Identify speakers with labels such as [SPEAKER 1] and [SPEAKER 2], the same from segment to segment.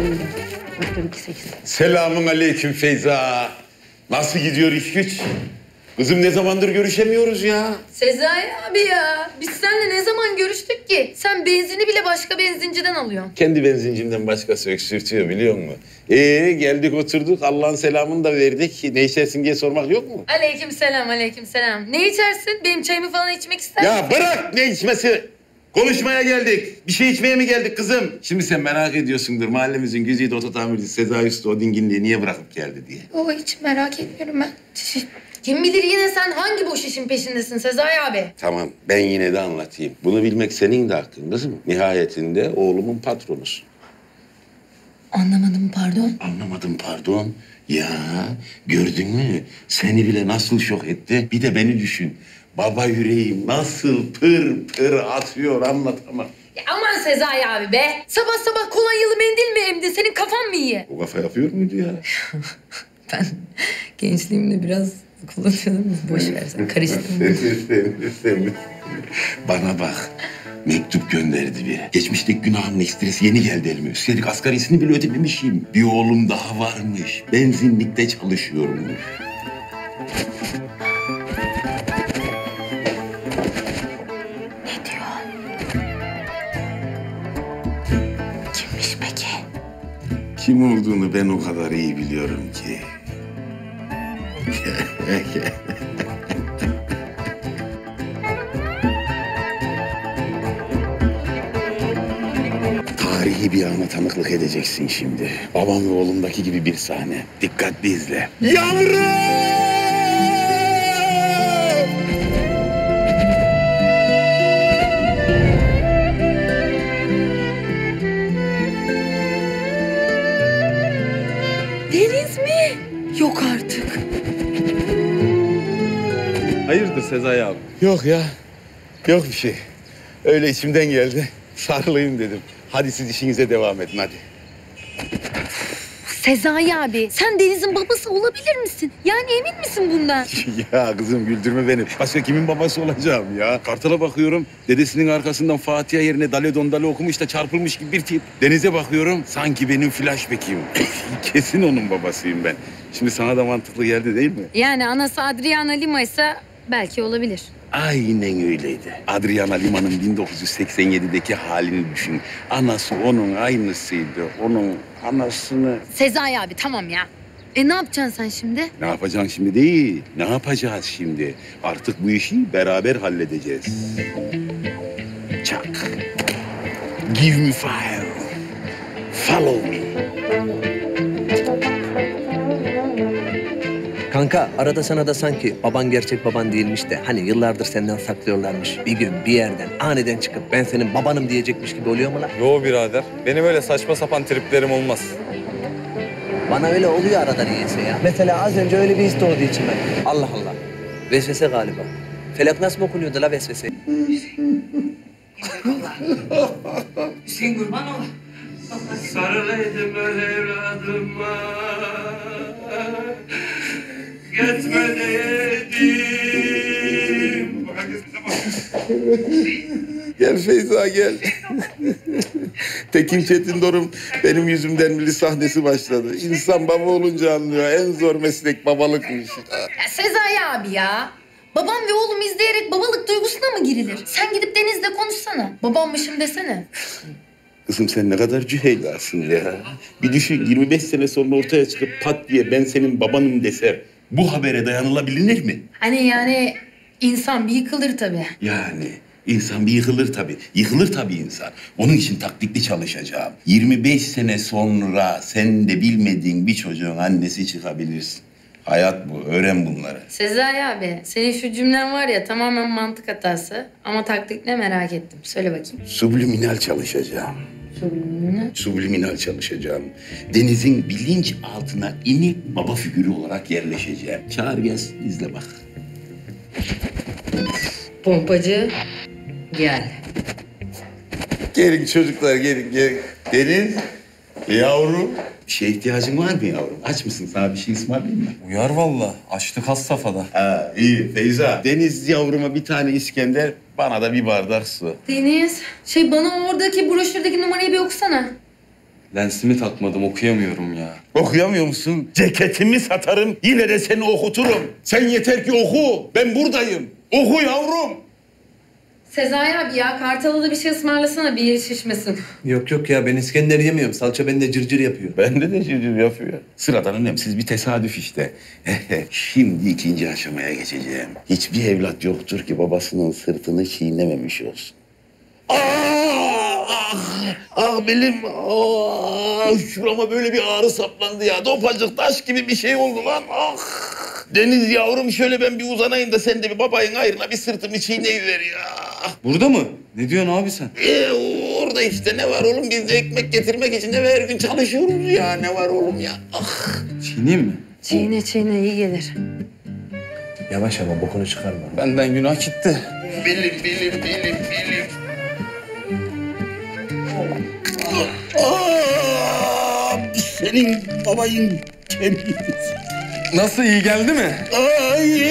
[SPEAKER 1] Doktor 28.
[SPEAKER 2] Selamun aleyküm Feyza. Nasıl gidiyor iş güç? Kızım ne zamandır görüşemiyoruz ya.
[SPEAKER 3] Sezai abi ya. Biz seninle ne zaman görüştük ki? Sen benzini bile başka benzinciden alıyorsun.
[SPEAKER 2] Kendi benzincimden başkası öksürtüyor biliyor musun? Ee geldik oturduk Allah'ın selamını da verdik. Ne içersin diye sormak yok mu?
[SPEAKER 3] Aleyküm selam, aleyküm selam. Ne içersin? Benim çayımı falan içmek ister misin?
[SPEAKER 2] Ya bırak ne içmesi? Konuşmaya geldik. Bir şey içmeye mi geldik kızım? Şimdi sen merak ediyorsundur mahallemizin güzide oto tamircisi Sezai Usta o dinginliği niye bırakıp geldi diye.
[SPEAKER 3] O hiç merak etmiyorum ben. Kim bilir yine sen hangi boş işin peşindesin Sezai abi?
[SPEAKER 2] Tamam ben yine de anlatayım. Bunu bilmek senin de hakkın kızım. Nihayetinde oğlumun patronusun.
[SPEAKER 3] Anlamadım pardon.
[SPEAKER 2] Anlamadım pardon. Ya gördün mü? Seni bile nasıl şok etti. Bir de beni düşün. Baba yüreğim nasıl pır pır atıyor anlatamam.
[SPEAKER 3] Ya aman Sezai abi be. Sabah sabah kolonyalı mendil mi emdi? Senin kafan mı iyi?
[SPEAKER 2] O kafa yapıyor muydu ya?
[SPEAKER 3] Ben gençliğimde biraz kullanıyordum. Boş ver sen karıştırma.
[SPEAKER 2] Bana bak. Mektup gönderdi biri. Geçmişteki günahımın ekstresi yeni geldi elime. Üstelik asgarisini bile ödememişim. Bir oğlum daha varmış. Benzinlikte çalışıyormuş. Kim olduğunu ben o kadar iyi biliyorum ki. Tarihi bir ana tanıklık edeceksin şimdi. Babam ve oğlumdaki gibi bir sahne. Dikkatli izle. Yavrum!
[SPEAKER 3] Deniz mi? Yok artık.
[SPEAKER 4] Hayırdır Sezai abi?
[SPEAKER 2] Yok ya. Yok bir şey. Öyle içimden geldi. Sarılayım dedim. Hadi siz işinize devam edin hadi.
[SPEAKER 3] Sezai abi sen Deniz'in babası olabilir misin? Yani emin misin bundan?
[SPEAKER 2] ya kızım güldürme beni. Başka kimin babası olacağım ya? Kartal'a bakıyorum. Dedesinin arkasından Fatiha yerine Dale Dondale okumuş da çarpılmış gibi bir tip. Denize bakıyorum. Sanki benim flashback'im. Kesin onun babasıyım ben. Şimdi sana da mantıklı geldi değil mi?
[SPEAKER 3] Yani anası Adriana Lima ise belki olabilir.
[SPEAKER 2] Aynen öyleydi. Adriana Lima'nın 1987'deki halini düşün. Anası onun aynısıydı. Onun anasını...
[SPEAKER 3] Sezai abi tamam ya. E ne yapacaksın sen şimdi?
[SPEAKER 2] Ne yapacaksın şimdi değil. Ne yapacağız şimdi? Artık bu işi beraber halledeceğiz. Çak. Give me fire. Follow me.
[SPEAKER 5] Kanka arada sana da sanki baban gerçek baban değilmiş de hani yıllardır senden saklıyorlarmış. Bir gün bir yerden aniden çıkıp ben senin babanım diyecekmiş gibi oluyor mu lan?
[SPEAKER 4] Yo birader. Benim öyle saçma sapan triplerim olmaz.
[SPEAKER 5] Bana öyle oluyor arada niyeyse ya. Mesela az önce öyle bir his doğdu içime. Allah Allah. Vesvese galiba. Felak nasıl mı okunuyordu la vesvese?
[SPEAKER 6] Hüseyin kurban ol. Sarılaydım öyle evladıma. Gitme dedim.
[SPEAKER 2] Gel Feyza gel. Tekin Çetindor'un benim yüzümden biri sahnesi başladı. İnsan baba olunca anlıyor. En zor meslek babalıkmış.
[SPEAKER 3] Ya Sezai abi ya. Babam ve oğlum izleyerek babalık duygusuna mı girilir? Sen gidip Deniz'le konuşsana. Babammışım desene.
[SPEAKER 2] Kızım sen ne kadar cüheylasın ya. Bir düşün 25 sene sonra ortaya çıkıp pat diye ben senin babanım desem bu habere dayanılabilir mi?
[SPEAKER 3] Hani yani insan bir yıkılır tabii.
[SPEAKER 2] Yani insan bir yıkılır tabii. Yıkılır tabii insan. Onun için taktikli çalışacağım. 25 sene sonra sen de bilmediğin bir çocuğun annesi çıkabilirsin. Hayat bu. Öğren bunları.
[SPEAKER 3] Sezai abi senin şu cümlen var ya tamamen mantık hatası. Ama taktik ne merak ettim. Söyle bakayım.
[SPEAKER 2] Subliminal çalışacağım.
[SPEAKER 3] Subliminal.
[SPEAKER 2] Subliminal çalışacağım. Deniz'in bilinç altına inip baba figürü olarak yerleşeceğim. Çağır gelsin izle bak.
[SPEAKER 3] Pompacı gel.
[SPEAKER 2] Gelin çocuklar gelin gelin. Deniz yavrum. Bir şeye ihtiyacın var mı yavrum? Aç mısın? Sana bir şey ısmarlayayım mı?
[SPEAKER 4] Uyar valla. Açlık has safhada.
[SPEAKER 2] Ha iyi Feyza. Deniz yavruma bir tane İskender, bana da bir bardak su.
[SPEAKER 3] Deniz şey bana oradaki broşürdeki numarayı bir okusana.
[SPEAKER 4] Lensimi takmadım okuyamıyorum ya.
[SPEAKER 2] Okuyamıyor musun? Ceketimi satarım, yine de seni okuturum. Sen yeter ki oku, ben buradayım. Oku yavrum.
[SPEAKER 3] Sezai abi ya Kartal'a da bir şey ısmarlasana bir yeri şişmesin.
[SPEAKER 5] Yok yok ya ben İskender yemiyorum. Salça bende cırcır yapıyor.
[SPEAKER 2] Bende de civciv yapıyor. Sıradan önemsiz bir tesadüf işte. Şimdi ikinci aşamaya geçeceğim. Hiçbir evlat yoktur ki babasının sırtını çiğnememiş olsun. Ah, ah, ah benim, ah, şurama böyle bir ağrı saplandı ya. Dopacık taş gibi bir şey oldu lan. Ah. Deniz yavrum şöyle ben bir uzanayım da sen de bir babayın ayrına bir sırtımı çiğneyiver ya.
[SPEAKER 4] Burada mı? Ne diyorsun abi sen?
[SPEAKER 2] Ee, orada işte ne var oğlum biz de ekmek getirmek için de her gün çalışıyoruz ya. Ne var oğlum ya? Ah.
[SPEAKER 4] Çiğneyim mi?
[SPEAKER 1] Çiğne çiğne iyi gelir.
[SPEAKER 5] Yavaş ama bokunu çıkarma.
[SPEAKER 4] Benden günah gitti.
[SPEAKER 2] Bilim, bilim, bilim, bilim. Aa, senin babayın kemiği.
[SPEAKER 4] Nasıl iyi geldi mi?
[SPEAKER 2] Ay,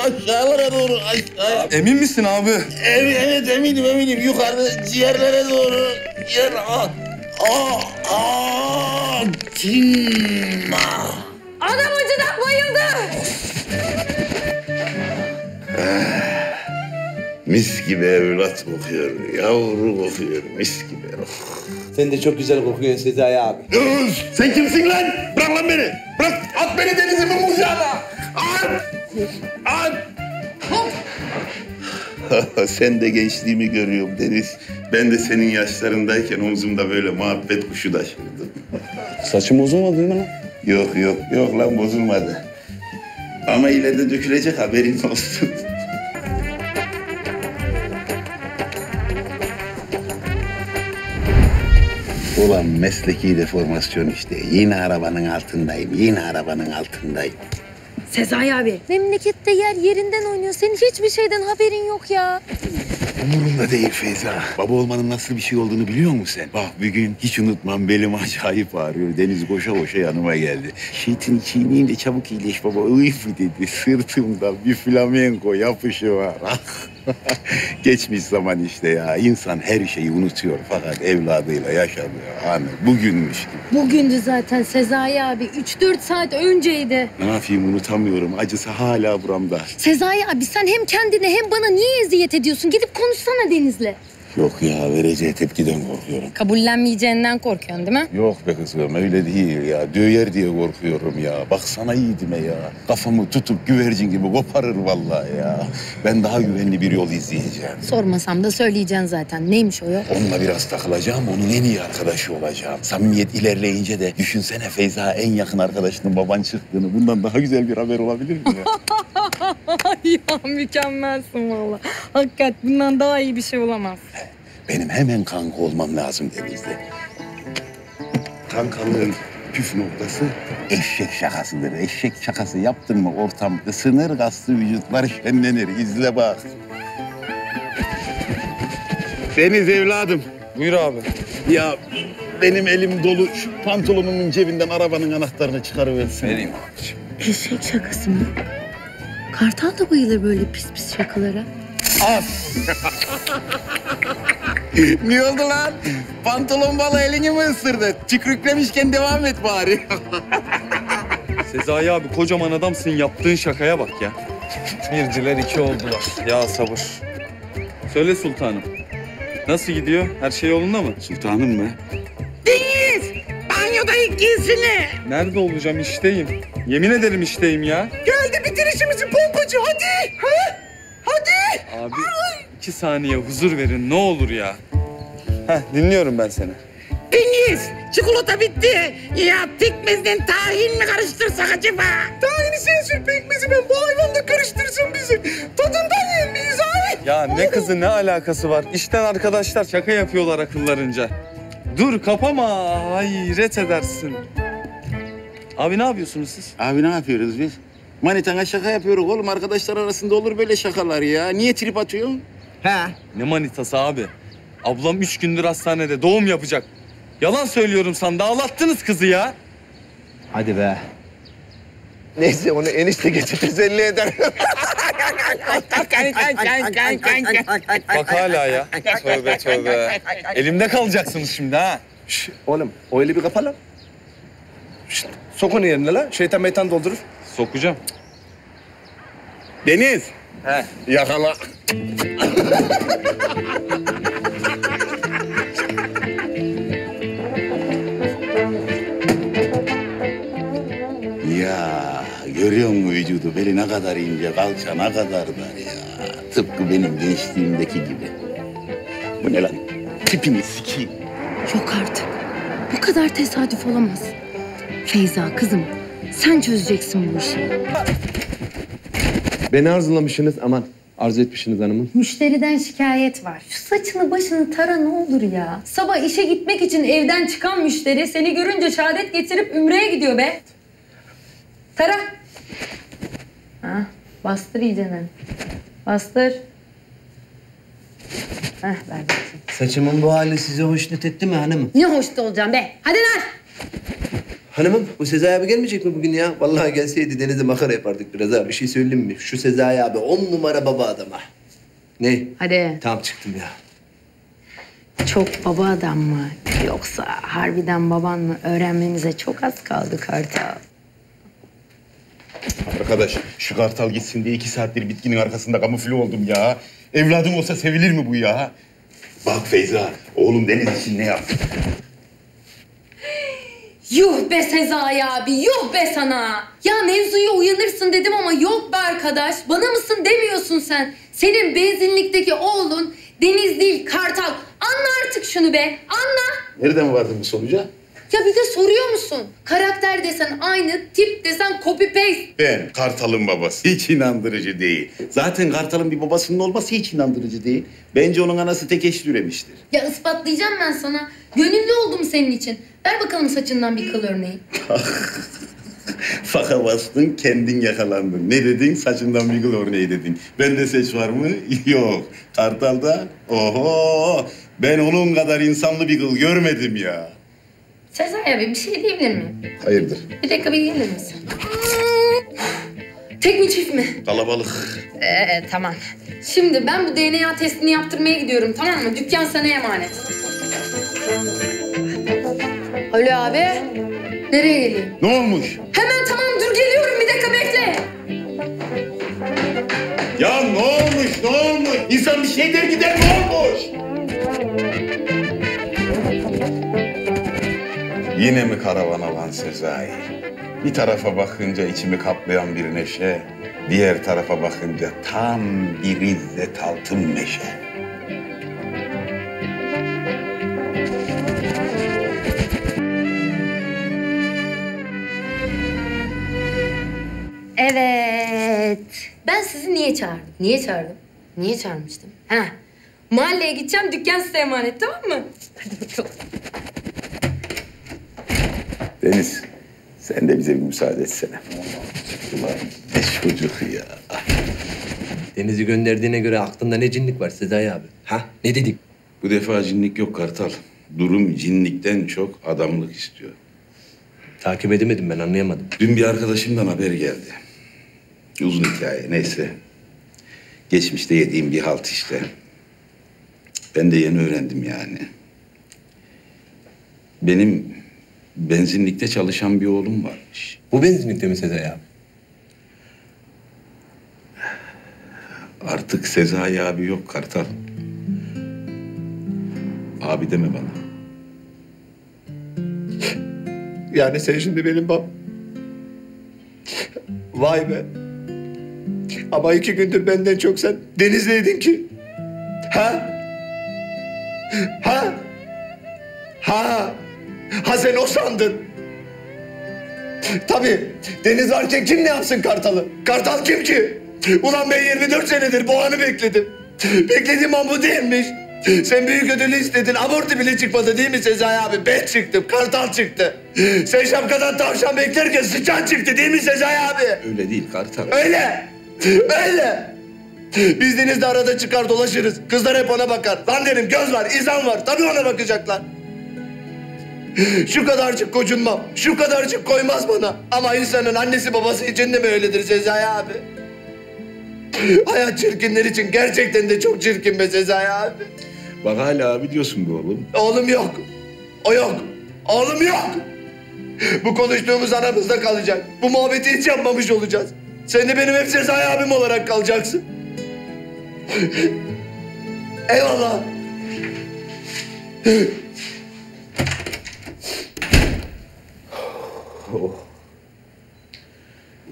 [SPEAKER 2] aşağılara doğru aşağı.
[SPEAKER 4] Emin misin abi?
[SPEAKER 2] Evet, evet eminim eminim. Yukarı ciğerlere doğru. Yer, aa, aa, aa.
[SPEAKER 3] Adam acıdan bayıldı.
[SPEAKER 2] Mis gibi evlat kokuyor, yavru kokuyor, mis gibi.
[SPEAKER 5] Sen de çok güzel kokuyorsun Sezai abi.
[SPEAKER 2] Sen kimsin lan? Bırak lan beni. Bırak, at beni denizimin kucağına. At, at. sen de gençliğimi görüyorum Deniz. Ben de senin yaşlarındayken omzumda böyle muhabbet kuşu taşırdım.
[SPEAKER 4] Saçım bozulmadı değil mi lan?
[SPEAKER 2] Yok yok, yok lan bozulmadı. Ama ileride dökülecek haberin olsun. Ulan mesleki deformasyon işte. Yine arabanın altındayım, yine arabanın altındayım.
[SPEAKER 1] Sezai abi. Memlekette yer yerinden oynuyor. Senin hiçbir şeyden haberin yok ya.
[SPEAKER 2] Umurumda değil Feyza. Baba olmanın nasıl bir şey olduğunu biliyor musun sen? Bak bir gün hiç unutmam belim acayip ağrıyor. Deniz koşa koşa yanıma geldi. Şeytini çiğneyim de çabuk iyileş baba. Uyf dedi. Sırtımda bir flamenko yapışı var. Geçmiş zaman işte ya. İnsan her şeyi unutuyor fakat evladıyla yaşadığı anı bugünmüş gibi.
[SPEAKER 1] Bugündü zaten Sezai abi. 3-4 saat önceydi.
[SPEAKER 2] Ne yapayım unutamıyorum. Acısı hala buramda.
[SPEAKER 1] Sezai abi sen hem kendine hem bana niye eziyet ediyorsun? Gidip konuşsana Deniz'le.
[SPEAKER 2] Yok ya vereceği tepkiden korkuyorum.
[SPEAKER 1] Kabullenmeyeceğinden korkuyorsun değil mi?
[SPEAKER 2] Yok be kızım öyle değil ya. Döyer diye korkuyorum ya. Baksana yiğidime ya. Kafamı tutup güvercin gibi koparır vallahi ya. Ben daha güvenli bir yol izleyeceğim.
[SPEAKER 1] Sormasam da söyleyeceksin zaten. Neymiş o yol?
[SPEAKER 2] Onunla biraz takılacağım, onun en iyi arkadaşı olacağım. Samimiyet ilerleyince de düşünsene Feyza en yakın arkadaşının baban çıktığını. Bundan daha güzel bir haber olabilir mi ya?
[SPEAKER 1] ya mükemmelsin valla. Hakikat bundan daha iyi bir şey olamaz.
[SPEAKER 2] Benim hemen kanka olmam lazım Deniz'de. Kankalığın püf noktası eşek şakasıdır. Eşek şakası yaptın mı ortam ısınır, kaslı vücutlar şenlenir. İzle bak. Deniz evladım.
[SPEAKER 4] Buyur abi.
[SPEAKER 2] Ya benim elim dolu. Şu pantolonumun cebinden arabanın anahtarını çıkarıversin.
[SPEAKER 4] Vereyim.
[SPEAKER 1] Eşek şakası mı? Kartal da bayılır böyle pis pis şakalara.
[SPEAKER 2] ne oldu lan? Pantolon balı elini mi ısırdı? Çıkrüklemişken devam et bari.
[SPEAKER 4] Sezai abi kocaman adamsın yaptığın şakaya bak ya. Birciler iki oldular. Ya sabır. Söyle sultanım. Nasıl gidiyor? Her şey yolunda mı?
[SPEAKER 2] Sultanım mı?
[SPEAKER 4] Nerede olacağım? İşteyim. Yemin ederim işteyim ya.
[SPEAKER 2] Geldi bitir işimizi pompacı hadi. Ha? Hadi.
[SPEAKER 4] Abi iki saniye huzur verin ne olur ya. Heh dinliyorum ben seni.
[SPEAKER 7] Deniz, çikolata bitti. Ya pekmezden tahin mi karıştırsak acaba? Tahini sen sür, pekmezi ben. Bu hayvan da karıştırsın bizi. Tadından yemeyiz abi.
[SPEAKER 4] Ya ne kızı ne alakası var? İşten arkadaşlar şaka yapıyorlar akıllarınca. Dur kapama hayret edersin. Abi ne yapıyorsunuz siz?
[SPEAKER 2] Abi ne yapıyoruz biz? Manitana şaka yapıyoruz oğlum. Arkadaşlar arasında olur böyle şakalar ya. Niye trip atıyorsun?
[SPEAKER 4] Ne manitası abi? Ablam üç gündür hastanede doğum yapacak. Yalan söylüyorum sana ağlattınız kızı ya.
[SPEAKER 5] Hadi be. Neyse onu enişte geçe teselli eder.
[SPEAKER 4] Bak hala ya. Tövbe tövbe. Elimde kalacaksınız şimdi ha.
[SPEAKER 8] Şş, oğlum o eli bir kapa lan. Şşt, sok onu yerine lan. Şeytan meytan doldurur.
[SPEAKER 4] Sokacağım.
[SPEAKER 2] Deniz.
[SPEAKER 8] He.
[SPEAKER 2] Yakala. Görüyor musun vücudu? Beli ne kadar ince, kalça ne kadar dar ya. Tıpkı benim gençliğimdeki gibi. Bu ne lan? Tipini sikeyim.
[SPEAKER 9] Yok artık. Bu kadar tesadüf olamaz. Feyza kızım sen çözeceksin bu işi.
[SPEAKER 5] Beni arzulamışsınız aman. Arzu etmişsiniz hanımım.
[SPEAKER 10] Müşteriden şikayet var. Şu saçını başını tara ne olur ya. Sabah işe gitmek için evden çıkan müşteri seni görünce şehadet getirip ümreye gidiyor be. Tara. Ha, bastır iyicene. Bastır. Heh, ver bakayım.
[SPEAKER 5] Saçımın bu hali size hoşnut etti mi hanımım?
[SPEAKER 10] Ne hoşta olacağım be. Hadi lan.
[SPEAKER 5] Hanımım bu Sezai abi gelmeyecek mi bugün ya? Vallahi gelseydi denize makara yapardık biraz ha. Bir şey söyleyeyim mi? Şu Sezai abi on numara baba adam ha. Ne?
[SPEAKER 10] Hadi.
[SPEAKER 5] Tamam çıktım ya.
[SPEAKER 10] Çok baba adam mı? Yoksa harbiden baban mı? Öğrenmemize çok az kaldı Kartal.
[SPEAKER 2] Arkadaş şu kartal gitsin diye iki saattir bitkinin arkasında kamufle oldum ya. Evladım olsa sevilir mi bu ya? Bak Feyza, oğlum Deniz için ne yaptı?
[SPEAKER 3] Yuh be Sezai abi, yuh be sana. Ya mevzuya uyanırsın dedim ama yok be arkadaş. Bana mısın demiyorsun sen. Senin benzinlikteki oğlun Deniz değil Kartal. Anla artık şunu be, anla.
[SPEAKER 2] Nereden vardın bu sonuca?
[SPEAKER 3] Ya bir de soruyor musun? Karakter desen aynı, tip desen copy paste.
[SPEAKER 2] Ben Kartal'ın babası. Hiç inandırıcı değil. Zaten Kartal'ın bir babasının olması hiç inandırıcı değil. Bence onun anası tek eş üremiştir.
[SPEAKER 3] Ya ispatlayacağım ben sana. Gönüllü oldum senin için. Ver bakalım saçından bir kıl örneği.
[SPEAKER 2] Faka bastın, kendin yakalandın. Ne dedin? Saçından bir gül örneği dedin. Bende seç var mı? Yok. Kartal'da? Oho! Ben onun kadar insanlı bir kıl görmedim ya.
[SPEAKER 3] Sezai abi bir şey diyebilir miyim?
[SPEAKER 2] Hayırdır?
[SPEAKER 3] Bir dakika bir gelir misin? Tek mi çift mi?
[SPEAKER 2] Kalabalık.
[SPEAKER 3] Ee, tamam. Şimdi ben bu DNA testini yaptırmaya gidiyorum tamam mı? Dükkan sana emanet. Alo abi. Nereye geleyim?
[SPEAKER 2] Ne olmuş?
[SPEAKER 3] Hemen tamam dur geliyorum bir dakika bekle.
[SPEAKER 2] Ya ne olmuş? Ne olmuş? İnsan bir şey der gider ne olmuş? Yine mi karavan alan Sezai? Bir tarafa bakınca içimi kaplayan bir neşe, diğer tarafa bakınca tam bir izzet altın meşe.
[SPEAKER 3] Evet. Ben sizi niye çağırdım? Niye çağırdım? Niye çağırmıştım? Ha. Mahalleye gideceğim dükkan size emanet tamam mı? Hadi bakalım.
[SPEAKER 2] Deniz, sen de bize bir müsaade etsene. Ulan ne çocuk ya.
[SPEAKER 5] Deniz'i gönderdiğine göre aklında ne cinlik var Sezai abi? Ha? Ne dedik?
[SPEAKER 2] Bu defa cinlik yok Kartal. Durum cinlikten çok adamlık istiyor.
[SPEAKER 5] Takip edemedim ben anlayamadım.
[SPEAKER 2] Dün bir arkadaşımdan haber geldi. Uzun hikaye neyse. Geçmişte yediğim bir halt işte. Ben de yeni öğrendim yani. Benim benzinlikte çalışan bir oğlum varmış.
[SPEAKER 5] Bu benzinlikte mi Sezai abi?
[SPEAKER 2] Artık Sezai abi yok Kartal. Abi deme bana.
[SPEAKER 8] Yani sen şimdi benim bab... Vay be. Ama iki gündür benden çok sen Denizli'ydin ki. Ha? Ha? Ha? Ha sen o sandın. Tabii. Deniz varken kim ne yapsın Kartal'ı? Kartal kim ki? Ulan ben 24 senedir bu anı bekledim. Beklediğim an bu değilmiş. Sen büyük ödülü istedin. Abortu bile çıkmadı değil mi Sezai abi? Ben çıktım. Kartal çıktı. Sen şapkadan tavşan beklerken sıçan çıktı değil mi Sezai abi?
[SPEAKER 2] Öyle değil Kartal.
[SPEAKER 8] Öyle. Öyle. Biz denizde arada çıkar dolaşırız. Kızlar hep ona bakar. Lan derim göz var, izan var. Tabii ona bakacaklar. Şu kadarcık kocunmam, şu kadarcık koymaz bana. Ama insanın annesi babası için de mi öyledir Sezai abi? Hayat çirkinler için gerçekten de çok çirkin be Sezai abi.
[SPEAKER 2] Bak hala abi diyorsun be oğlum.
[SPEAKER 8] Oğlum yok.
[SPEAKER 11] O yok. Oğlum yok. Bu konuştuğumuz aramızda kalacak. Bu muhabbeti hiç yapmamış olacağız. Sen de benim hep Sezai abim olarak kalacaksın. Eyvallah.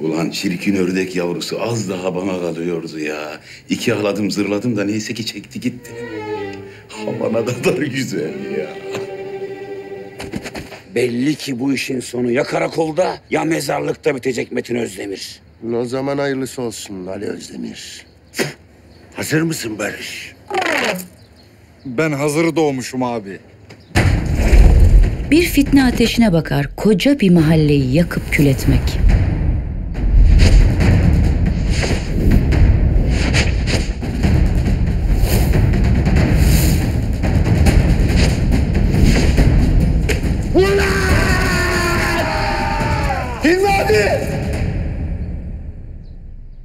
[SPEAKER 2] Ulan çirkin ördek yavrusu az daha bana kalıyordu ya. İki ağladım zırladım da neyse ki çekti gitti. Hava ne kadar güzel ya.
[SPEAKER 12] Belli ki bu işin sonu ya karakolda ya mezarlıkta bitecek Metin Özdemir.
[SPEAKER 8] O zaman hayırlısı olsun Ali Özdemir. Hazır mısın Barış?
[SPEAKER 13] Ben hazır doğmuşum abi.
[SPEAKER 14] Bir fitne ateşine bakar koca bir mahalleyi yakıp kül etmek.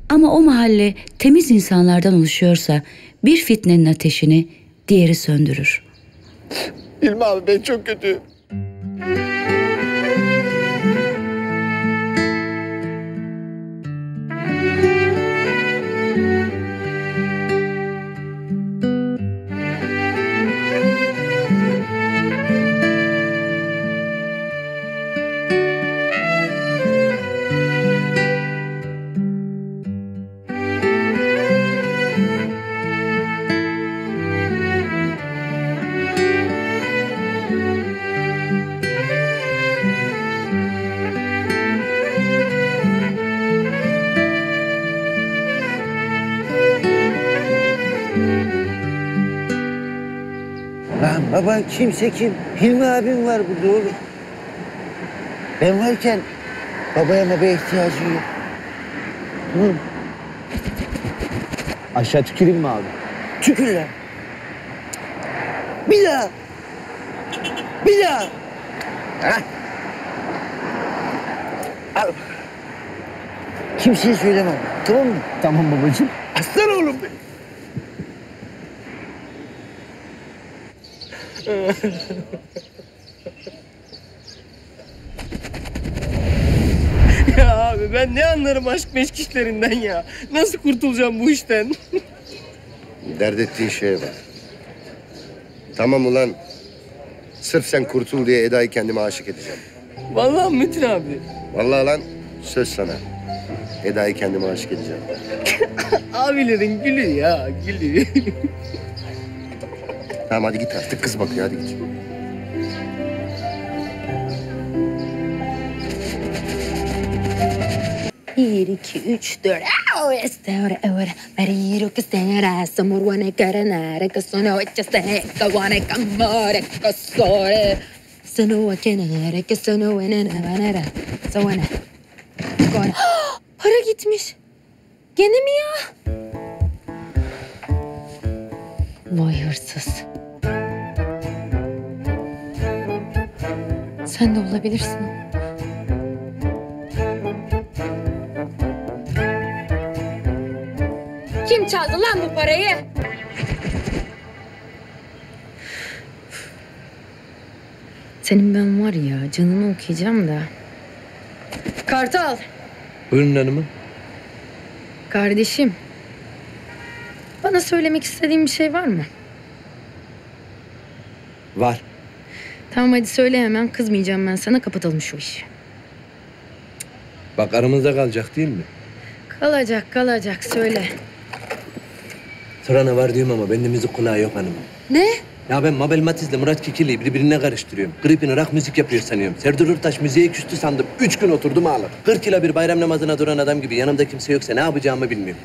[SPEAKER 14] Ama o mahalle temiz insanlardan oluşuyorsa bir fitnenin ateşini diğeri söndürür.
[SPEAKER 8] Hilmi abi ben çok kötü.
[SPEAKER 15] Lan baban kimse kim? Hilmi abim var burada oğlum. Ben varken babaya babaya ihtiyacı yok. Hı. Aşağı tüküreyim mi abi? Tükür lan. Bir daha. Bir daha. Hah. Al. Kimseye söylemem. Tamam mı? Tamam babacığım. Aslan oğlum benim.
[SPEAKER 16] Ya abi ben ne anlarım aşk meşk işlerinden ya. Nasıl kurtulacağım bu işten?
[SPEAKER 8] Dert ettiğin şey var. Tamam ulan. Sırf sen kurtul diye Eda'yı kendime aşık edeceğim.
[SPEAKER 16] Vallahi Metin abi.
[SPEAKER 8] Vallahi lan söz sana. Eda'yı kendime aşık edeceğim.
[SPEAKER 16] Abilerin gülü ya gülü.
[SPEAKER 8] Tamam hadi git artık kız bakıyor hadi git.
[SPEAKER 3] Bir, iki, üç, dört. Au, este, ahora, ahora. Mariro que será, somos buena caranara, que sono hecha se, que buena camore, que sore. Sono kenara, que sono buena banara. So buena. Gone. Para gitmiş. Gene mi ya? Vay hırsız. Sen de olabilirsin.
[SPEAKER 17] Kim çaldı lan bu parayı?
[SPEAKER 3] Senin ben var ya canını okuyacağım da.
[SPEAKER 17] Kartal.
[SPEAKER 5] Buyurun hanımım.
[SPEAKER 3] Kardeşim. Bana söylemek istediğin bir şey var mı?
[SPEAKER 5] Var.
[SPEAKER 3] Tamam hadi söyle hemen kızmayacağım ben sana kapatalım şu işi.
[SPEAKER 5] Bak aramızda kalacak değil mi?
[SPEAKER 3] Kalacak kalacak söyle.
[SPEAKER 5] Sırana var diyorum ama bende müzik kulağı yok hanımım.
[SPEAKER 3] Ne?
[SPEAKER 5] Ya ben Mabel Matiz'le Murat Kikili'yi birbirine karıştırıyorum. Gripin rock müzik yapıyor sanıyorum. Serdar Urtaş müziğe küstü sandım. Üç gün oturdum ağladım. 40 yıla bir bayram namazına duran adam gibi yanımda kimse yoksa ne yapacağımı bilmiyorum.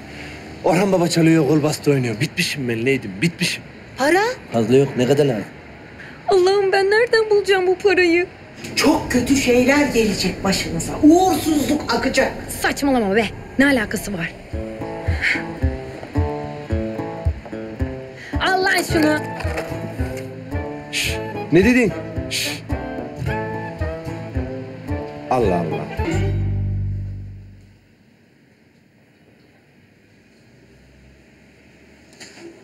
[SPEAKER 5] Orhan Baba çalıyor, kol bastı oynuyor. Bitmişim ben neydim, bitmişim.
[SPEAKER 3] Para?
[SPEAKER 5] Fazla yok, ne kadar lazım?
[SPEAKER 3] Allah'ım ben nereden bulacağım bu parayı?
[SPEAKER 7] Çok kötü şeyler gelecek başınıza. Uğursuzluk akacak.
[SPEAKER 3] Saçmalama be. Ne alakası var? Al lan şunu.
[SPEAKER 5] Ne dedin? Allah Allah.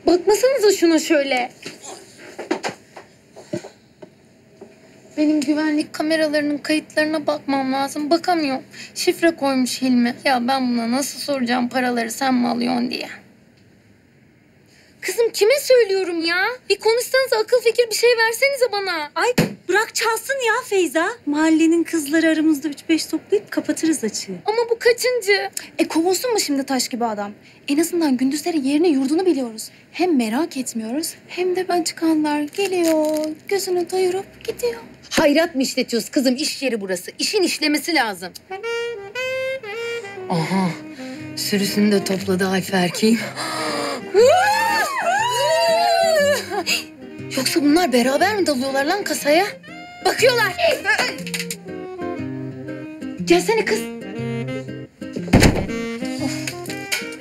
[SPEAKER 17] Bakmasanıza şuna şöyle.
[SPEAKER 3] Benim güvenlik kameralarının kayıtlarına bakmam lazım. Bakamıyorum. Şifre koymuş Hilmi. Ya ben buna nasıl soracağım paraları sen mi alıyorsun diye. Kızım kime söylüyorum ya? Bir konuşsanız akıl fikir bir şey versenize bana.
[SPEAKER 18] Ay bırak çalsın ya Feyza. Mahallenin kızları aramızda üç beş toplayıp kapatırız açığı.
[SPEAKER 3] Ama bu kaçıncı?
[SPEAKER 19] E kovulsun mu şimdi taş gibi adam? En azından gündüzleri yerini yurdunu biliyoruz. Hem merak etmiyoruz hem de ben çıkanlar geliyor, gözünü doyurup gidiyor.
[SPEAKER 3] Hayrat mı işletiyoruz kızım? İş yeri burası. İşin işlemesi lazım. Aha. Sürüsünü de topladı Ayfer erkeğim. Yoksa bunlar beraber mi dalıyorlar lan kasaya? Bakıyorlar. Gelsene kız.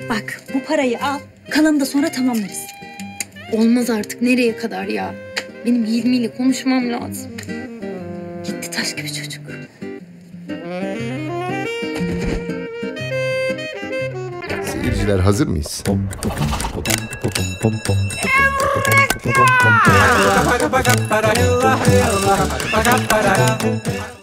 [SPEAKER 18] Bak bu parayı al. Kalanı da sonra tamamlarız.
[SPEAKER 3] Olmaz artık. Nereye kadar ya? Benim Hilmi ile konuşmam lazım.
[SPEAKER 18] Gitti taş gibi çocuk.
[SPEAKER 20] Seyirciler hazır mıyız?
[SPEAKER 6] Ba-ga-ba-ga-ba-da-yalla-yalla, Everybody!